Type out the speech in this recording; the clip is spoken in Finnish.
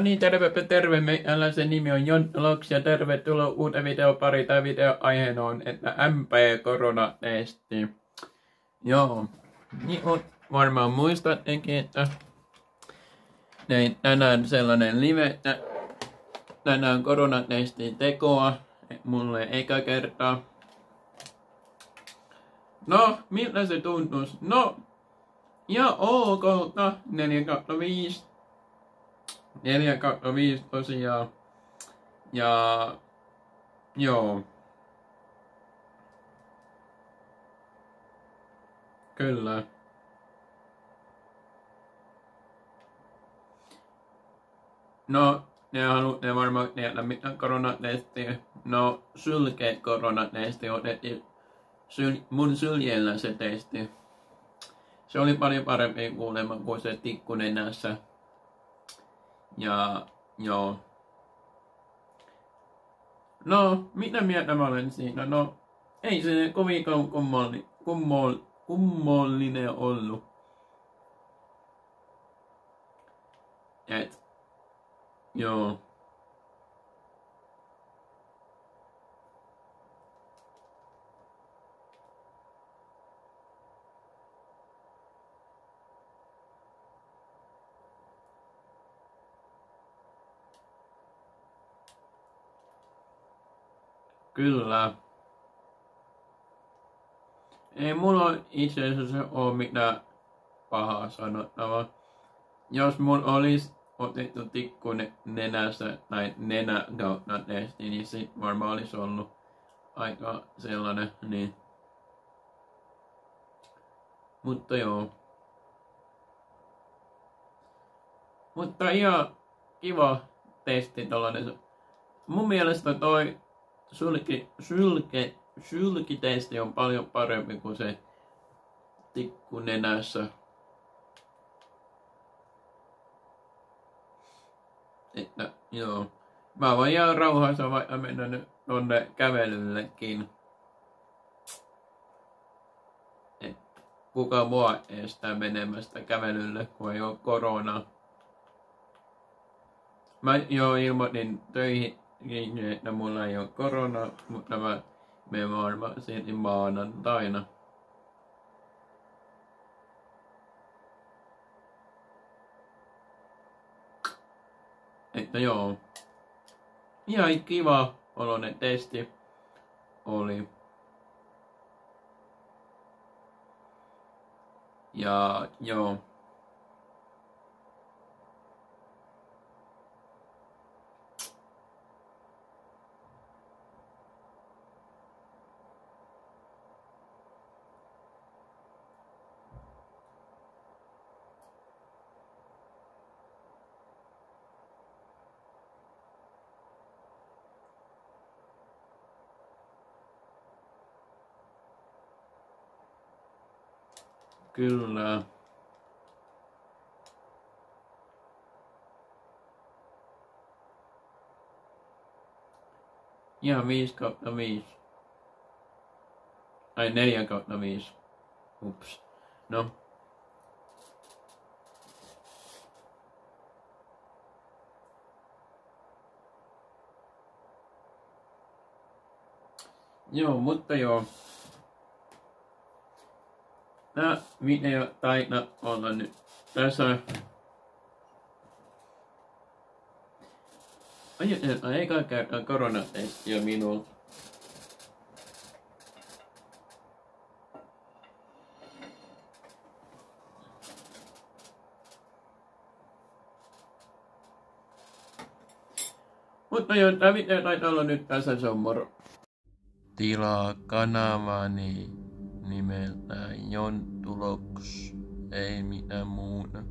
niin, tervepä terve. Meikäläisen nimi on Jonttu Loks ja tervetuloa uuteen videopari. Tämä video aiheena on, että MP-koronatesti. Joo, niin on varmaan muistattekin, että näin tänään sellainen live, että tänään koronatestin tekoa. Mulle eikä kertaa. No, miltä se tuntuisi? No, ja ok, 4 kautta 5 4 kautta 5 tosiaan. Ja joo. Kyllä. No, ne haluat ne varmaan tietää mitä koronatestiä. No, sylke koronatesti otettiin syl, mun syljellä se testi. Se oli paljon parempi kuulemma kuin se tikku nenässä. Ja joo. No, mitä mieltä mä olen siinä? No, ei se kovinkaan kummalli, kummol, kummallinen ollut. Et, joo. Kyllä. Ei mulla itse asiassa ole mitään pahaa sanottavaa. Jos mulla olisi otettu tikku nenässä tai nenä kautta testi, niin sit varmaan olisi ollut aika sellainen, niin. Mutta joo. Mutta ihan kiva testi tollanen. Mun mielestä toi sylki, sylke, sylkitesti on paljon parempi kuin se tikku nenässä. Että joo. Mä voin ihan rauhassa vaikka mennä nyt tonne kävelyllekin. Et kuka mua estää menemästä kävelylle, kun ei ole korona. Mä jo ilmoitin töihin että mulla ei ole korona, mutta mä menen varmaan silti maanantaina. Että joo. Ihan kiva oloinen testi oli. Ja joo. Kyllä. Ihan 5 kautta 5. Ai 4 kautta 5. Ups. No. Joo, mutta joo. Nää video taina olla nyt tässä. Ajatellaan eka kertaa koronatestiä minulta. Mutta joo, tämä video taitaa olla nyt tässä, se on moro. Tilaa kanavani nimeltään Jontuloks, ei mitään muuta.